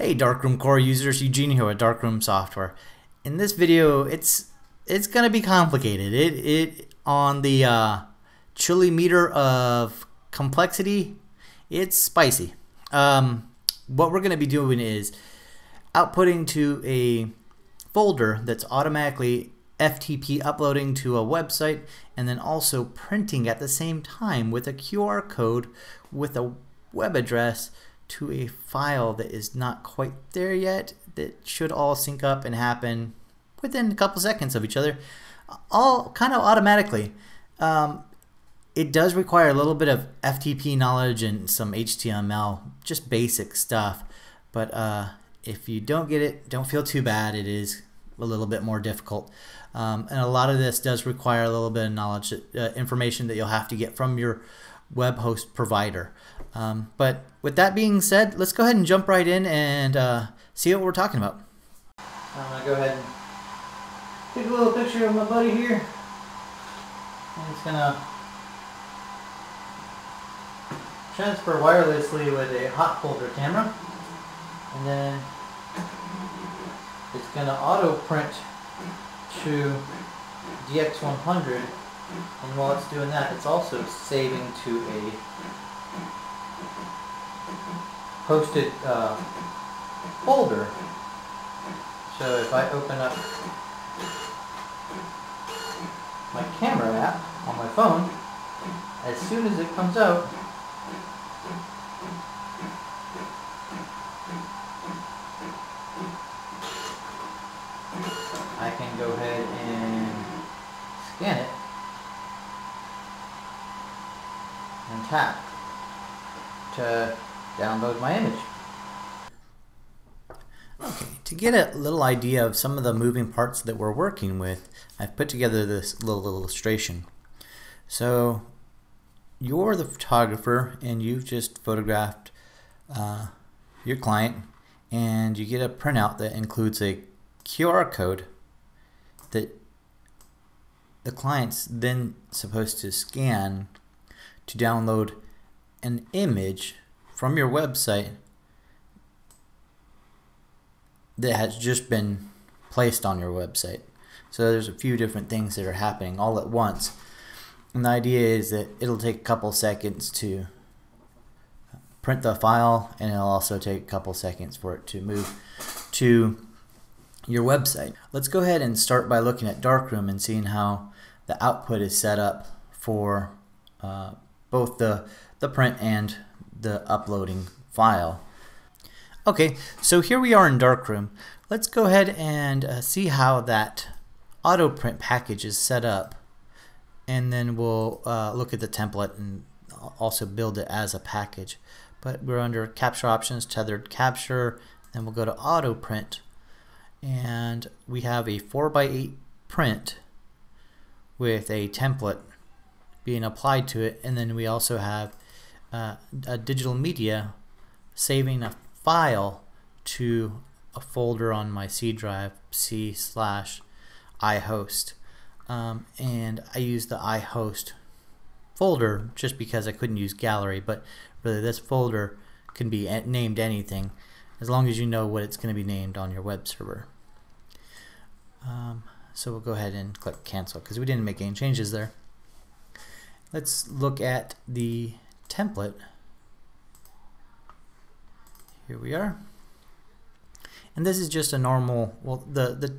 Hey Darkroom Core users, Eugene here with Darkroom Software. In this video, it's it's gonna be complicated. It it on the uh, chili meter of complexity, it's spicy. Um, what we're gonna be doing is outputting to a folder that's automatically FTP uploading to a website and then also printing at the same time with a QR code with a web address to a file that is not quite there yet that should all sync up and happen within a couple seconds of each other all kind of automatically. Um, it does require a little bit of FTP knowledge and some HTML just basic stuff. But uh, if you don't get it don't feel too bad. It is a little bit more difficult. Um, and a lot of this does require a little bit of knowledge uh, information that you'll have to get from your web host provider um, but with that being said, let's go ahead and jump right in and uh, see what we're talking about. I'm to go ahead and take a little picture of my buddy here. And it's to transfer wirelessly with a hot folder camera. And then it's to auto print to DX100 and while it's doing that it's also saving to a hosted uh, folder. So if I open up my camera app on my phone, as soon as it comes out, I can go ahead and scan it and tap to download my image. Okay, to get a little idea of some of the moving parts that we're working with, I've put together this little illustration. So you're the photographer and you've just photographed uh, your client and you get a printout that includes a QR code that the client's then supposed to scan to download an image from your website that has just been placed on your website. So there's a few different things that are happening all at once. And the idea is that it'll take a couple seconds to print the file and it'll also take a couple seconds for it to move to your website. Let's go ahead and start by looking at Darkroom and seeing how the output is set up for uh, both the, the print and the uploading file. Okay, so here we are in Darkroom. Let's go ahead and uh, see how that auto print package is set up and then we'll uh, look at the template and also build it as a package. But we're under capture options, tethered capture, then we'll go to auto print and we have a 4x8 print with a template being applied to it. And then we also have uh, a digital media saving a file to a folder on my C drive C slash iHost. Um, and I use the iHost folder just because I couldn't use gallery but really this folder can be named anything as long as you know what it's going to be named on your web server. Um, so we'll go ahead and click cancel because we didn't make any changes there let's look at the template. Here we are. And this is just a normal, well, the, the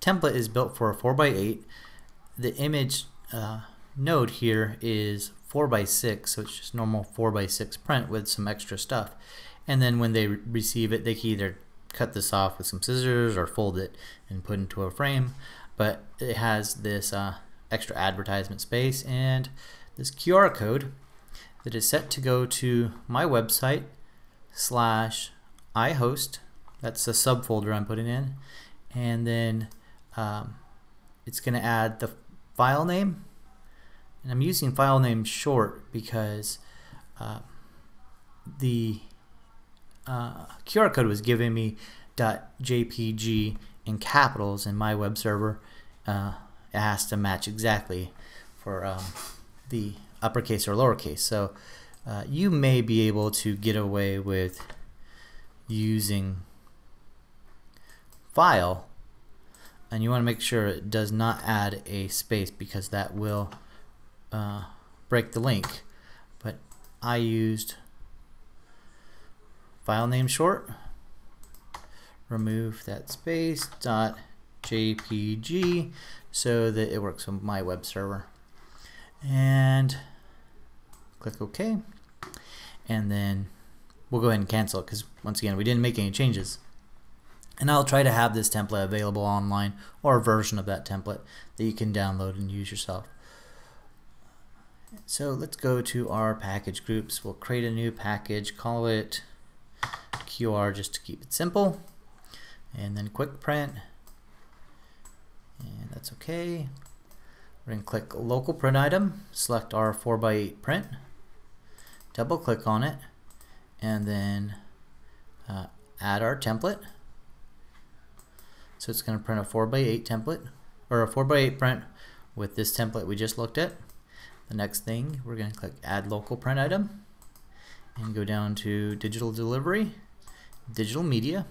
template is built for a 4x8. The image uh, node here is 4x6, so it's just normal 4x6 print with some extra stuff. And then when they re receive it, they can either cut this off with some scissors or fold it and put into a frame. But it has this uh, extra advertisement space and this QR code that is set to go to my website slash iHost. That's the subfolder I'm putting in. And then um, it's going to add the file name. And I'm using file name short because uh, the uh, QR code was giving me .jpg in capitals in my web server. Uh, it has to match exactly for um, the uppercase or lowercase. So uh, you may be able to get away with using file and you want to make sure it does not add a space because that will uh, break the link but I used file name short remove that space dot jpg so that it works on my web server and click OK. And then we'll go ahead and cancel because once again we didn't make any changes. And I'll try to have this template available online or a version of that template that you can download and use yourself. So let's go to our package groups. We'll create a new package call it QR just to keep it simple. And then quick print. And that's okay we're going to click local print item select our 4x8 print double click on it and then uh, add our template. So it's going to print a 4x8 template or a 4x8 print with this template we just looked at. The next thing we're going to click add local print item and go down to digital delivery digital media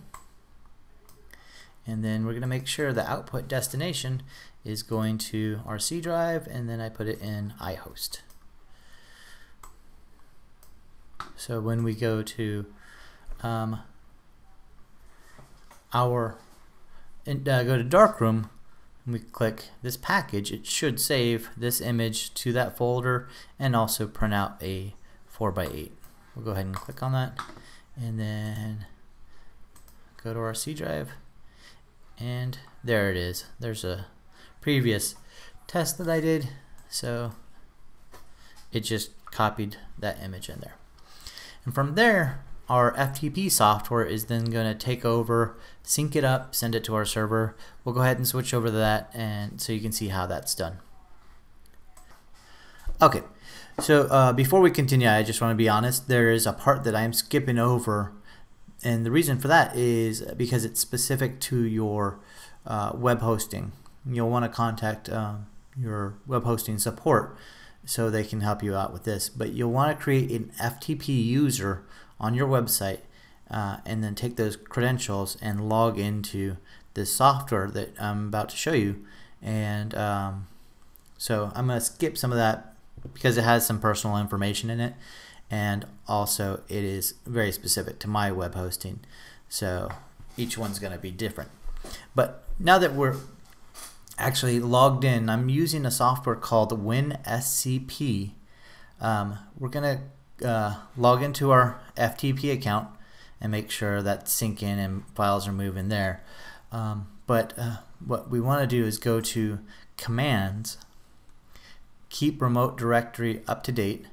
and then we're going to make sure the output destination is going to our C drive and then I put it in iHost. So when we go to um, our and, uh, go to darkroom and we click this package it should save this image to that folder and also print out a 4x8 we'll go ahead and click on that. And then go to our C drive and there it is. There's a previous test that I did. So it just copied that image in there. And from there our FTP software is then going to take over sync it up send it to our server. We'll go ahead and switch over to that and so you can see how that's done. Okay. So uh, before we continue I just want to be honest. There is a part that I'm skipping over and the reason for that is because it's specific to your uh, web hosting. You'll want to contact uh, your web hosting support so they can help you out with this. But you'll want to create an FTP user on your website uh, and then take those credentials and log into the software that I'm about to show you. And um, so I'm going to skip some of that because it has some personal information in it and also it is very specific to my web hosting so each one's going to be different. But now that we're actually logged in I'm using a software called WinSCP. Um, we're going to uh, log into our FTP account and make sure that sync in and files are moving there. Um, but uh, what we want to do is go to commands keep remote directory up to date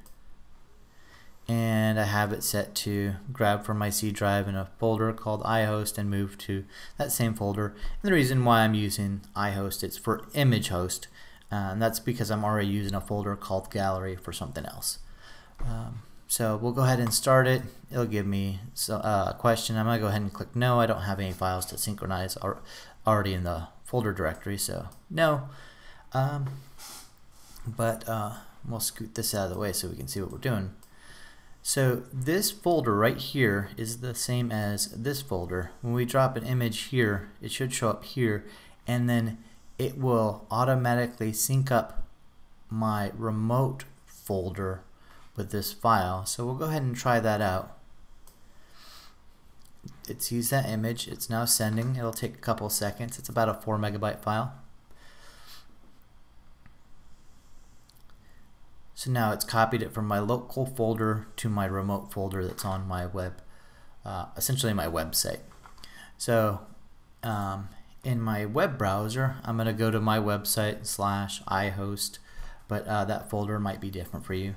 and I have it set to grab from my C drive in a folder called iHost and move to that same folder. And the reason why I'm using iHost is for image host, uh, and that's because I'm already using a folder called gallery for something else. Um, so we'll go ahead and start it. It'll give me uh, a question. I'm going to go ahead and click no. I don't have any files to synchronize already in the folder directory, so no. Um, but uh, we'll scoot this out of the way so we can see what we're doing. So this folder right here is the same as this folder. When we drop an image here, it should show up here, and then it will automatically sync up my remote folder with this file. So we'll go ahead and try that out. It sees that image, it's now sending, it'll take a couple seconds, it's about a 4 megabyte file. So now it's copied it from my local folder to my remote folder that's on my web, uh, essentially my website. So um, in my web browser, I'm going to go to my website slash iHost, but uh, that folder might be different for you.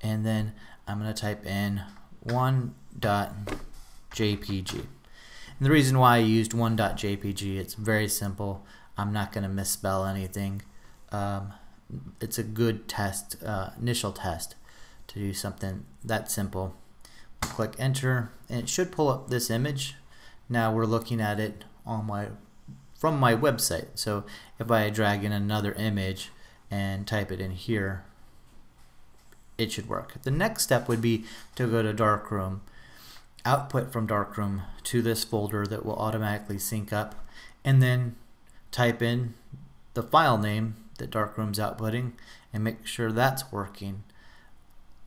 And then I'm going to type in 1.jpg. And the reason why I used 1.jpg, it's very simple. I'm not going to misspell anything. Um, it's a good test, uh, initial test to do something that simple. Click enter and it should pull up this image. Now we're looking at it on my from my website. So if I drag in another image and type it in here, it should work. The next step would be to go to Darkroom, output from Darkroom to this folder that will automatically sync up and then type in the file name that Darkroom's outputting and make sure that's working.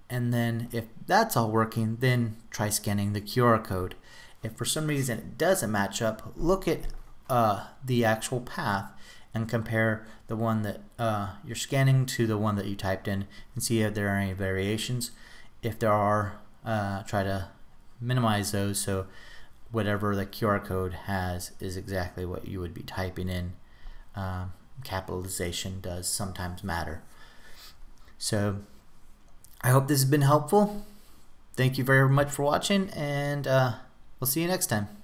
And then if that's all working, then try scanning the QR code. If for some reason it doesn't match up, look at uh, the actual path and compare the one that uh, you're scanning to the one that you typed in and see if there are any variations. If there are, uh, try to minimize those so whatever the QR code has is exactly what you would be typing in. Um, capitalization does sometimes matter. So I hope this has been helpful. Thank you very much for watching and uh, we'll see you next time.